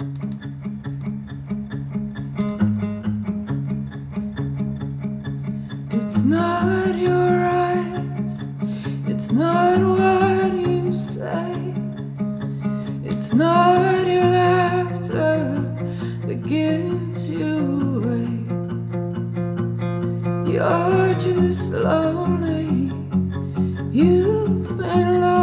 It's not your eyes, it's not what you say, it's not your laughter that gives you away. You're just lonely, you've been lonely.